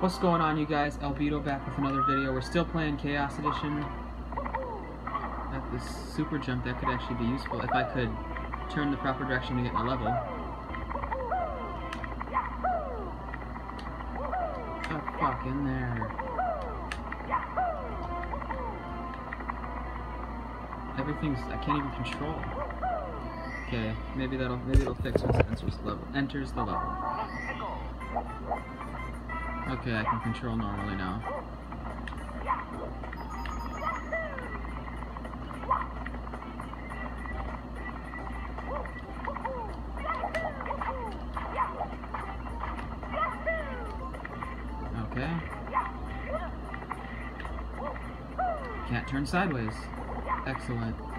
What's going on, you guys? Albedo back with another video. We're still playing Chaos Edition. At this super jump, that could actually be useful if I could turn the proper direction to get a level. Oh, fuck, in there. Everything's... I can't even control. Okay, maybe that'll maybe it'll fix once it enters the level. Enters the level. Okay, I can control normally now. Okay. Can't turn sideways. Excellent.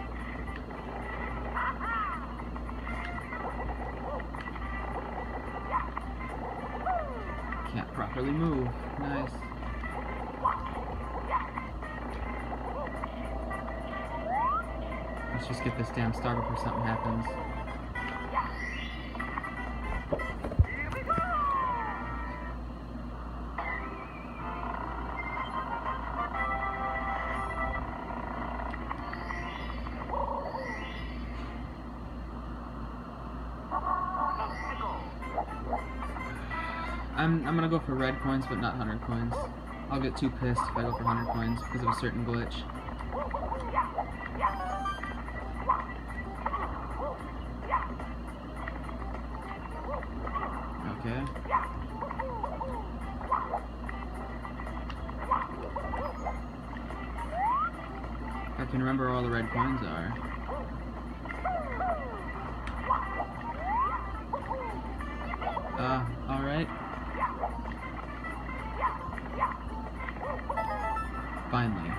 Move. Nice. Let's just get this damn star before something happens. I'm, I'm gonna go for red coins, but not 100 coins. I'll get too pissed if I go for 100 coins because of a certain glitch. Okay. I can remember where all the red coins are. Finally.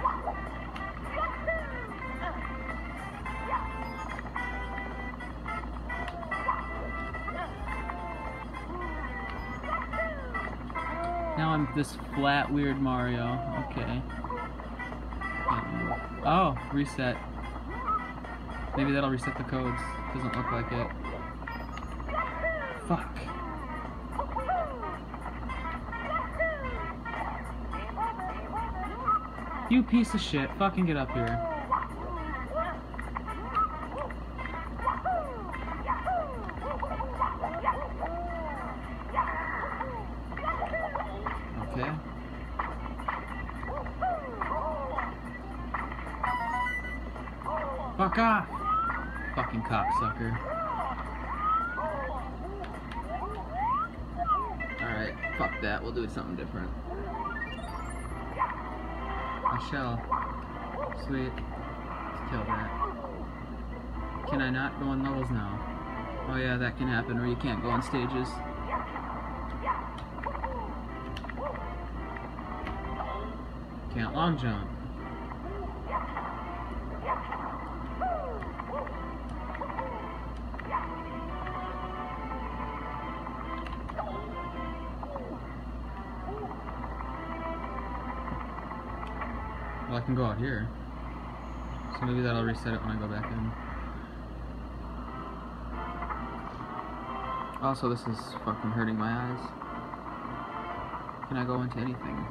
Now I'm this flat, weird Mario. Okay. Um, oh, reset. Maybe that'll reset the codes. Doesn't look like it. Fuck. You piece of shit. Fucking get up here. Okay. Fuck off! Fucking cocksucker. Alright, fuck that. We'll do something different. Shell. Sweet. Let's kill that. Can I not go on levels now? Oh yeah, that can happen, or you can't go on stages. Can't long jump. Well, I can go out here. So maybe that'll reset it when I go back in. Also, this is fucking hurting my eyes. Can I go into anything?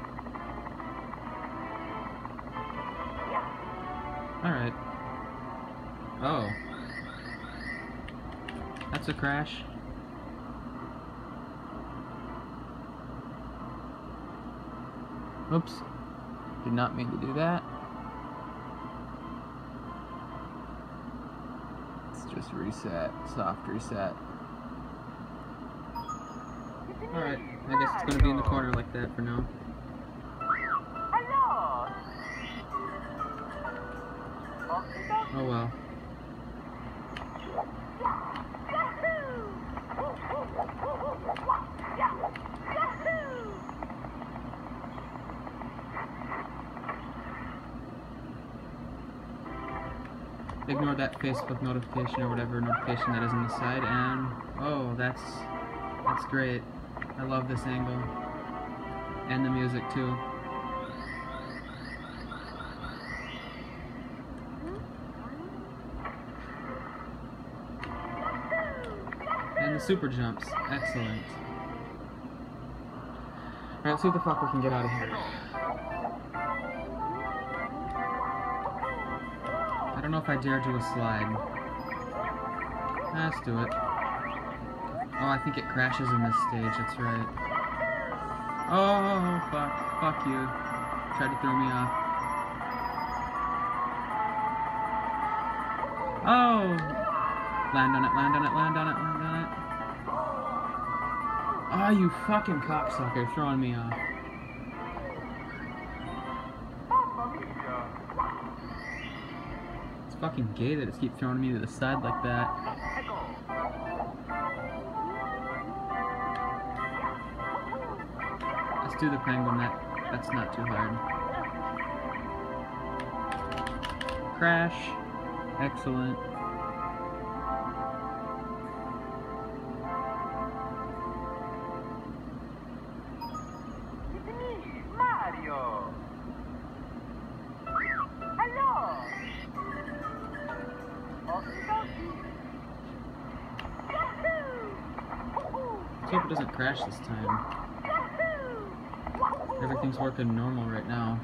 Alright. Oh. That's a crash. Oops. Did not mean to do that. Let's just reset. Soft reset. Alright, I guess it's gonna be in the corner like that for now. Oh well. Ignore that Facebook notification or whatever notification that is on the side and oh that's that's great. I love this angle. And the music too. And the super jumps. Excellent. Alright, let's see what the fuck we can get out of here. I don't know if I dare do a slide. Ah, let's do it. Oh, I think it crashes in this stage, that's right. Oh, fuck. Fuck you. Tried to throw me off. Oh! Land on it, land on it, land on it, land on it. Oh, you fucking cocksucker throwing me off. Fucking gay that it's keep throwing me to the side like that. Let's do the penguin, that that's not too hard. Crash. Excellent. Hope it doesn't crash this time. Everything's working normal right now.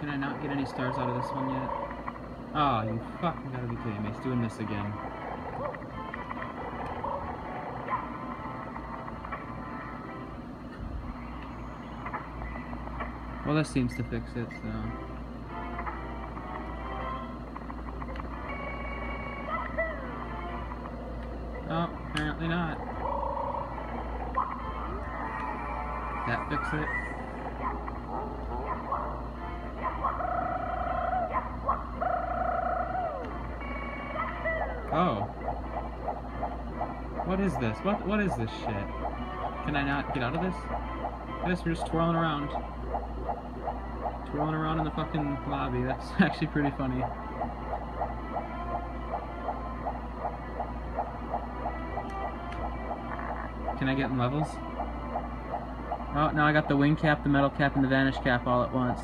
Can I not get any stars out of this one yet? Oh, you fucking gotta be kidding me. It's doing this again. Well, this seems to fix it, so... Oh, apparently not. That fix it? Oh. What is this? What what is this shit? Can I not get out of this? Guess we're just twirling around. Twirling around in the fucking lobby. That's actually pretty funny. Can I get in levels? Oh, now I got the wing cap, the metal cap, and the vanish cap all at once.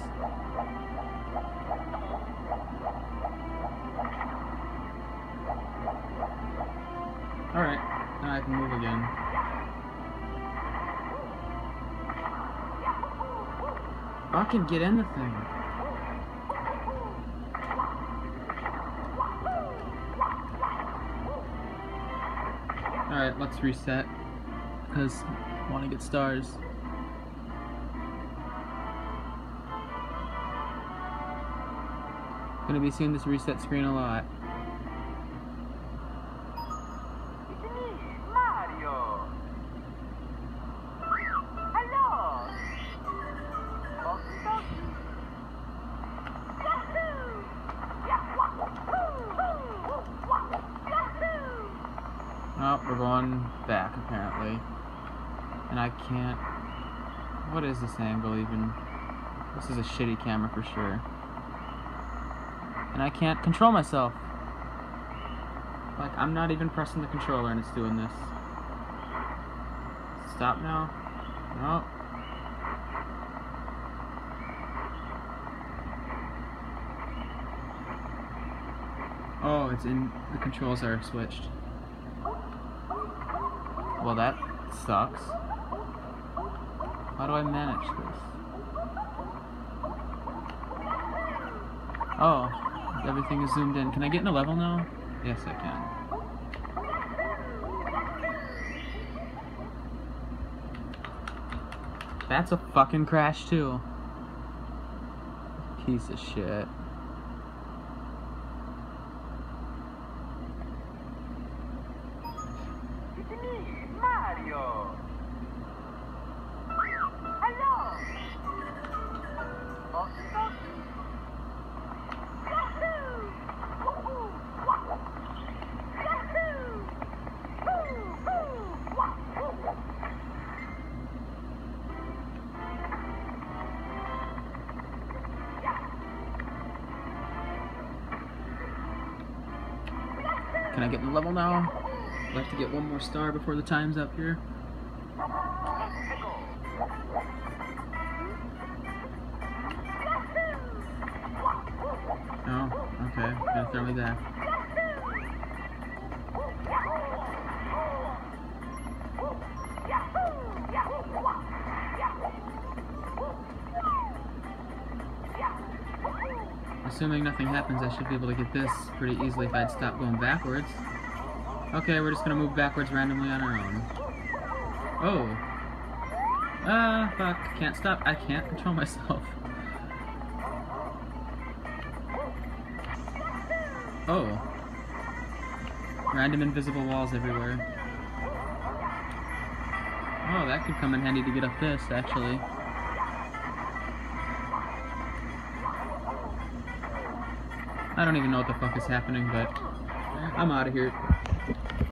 Alright, now I can move again. I can get in the thing. Alright, let's reset. Because I want to get stars. Gonna be seeing this reset screen a lot. Mario. Hello. Okie dokie. Yahoo! Yahoo! Oh, we're going back apparently. And I can't. What is this angle even? This is a shitty camera for sure. And I can't control myself. Like, I'm not even pressing the controller and it's doing this. Stop now. No. Oh, it's in. The controls are switched. Well, that sucks. How do I manage this? Oh, everything is zoomed in. Can I get in a level now? Yes, I can. That's a fucking crash, too. Piece of shit. the level now. I'd like to get one more star before the time's up here. Oh, okay. Gonna throw me that. Assuming nothing happens, I should be able to get this pretty easily if I'd stop going backwards. Okay, we're just gonna move backwards randomly on our own. Oh. Ah, fuck. Can't stop. I can't control myself. Oh. Random invisible walls everywhere. Oh, that could come in handy to get up this, actually. I don't even know what the fuck is happening, but I'm out of here.